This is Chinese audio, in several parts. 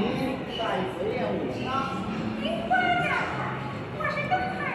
您在责任我方，您关照我，是东海。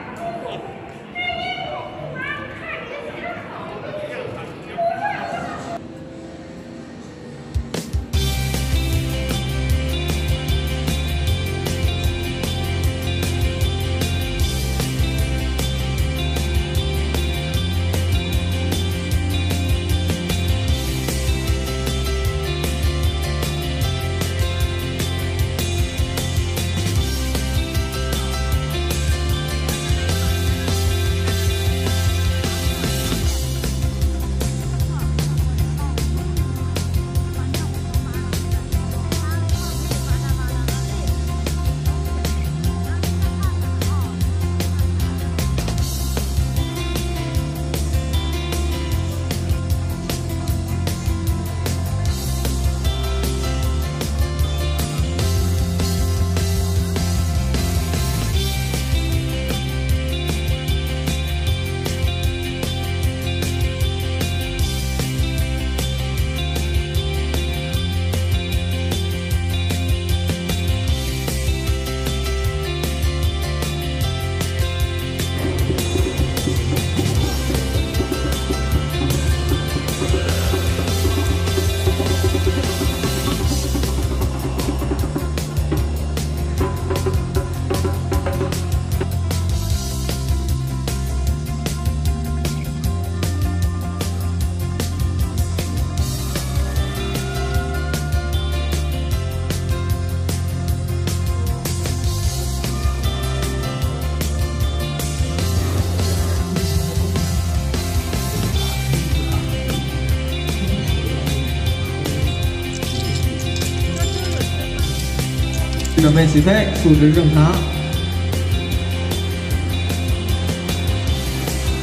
准备起飞，数值正常。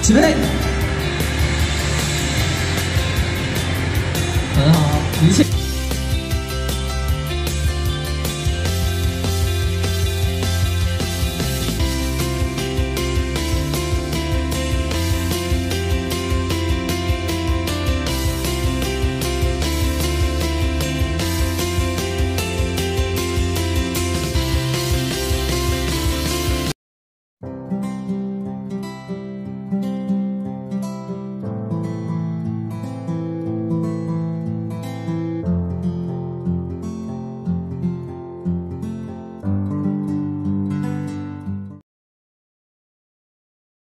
起飞，很好，一切。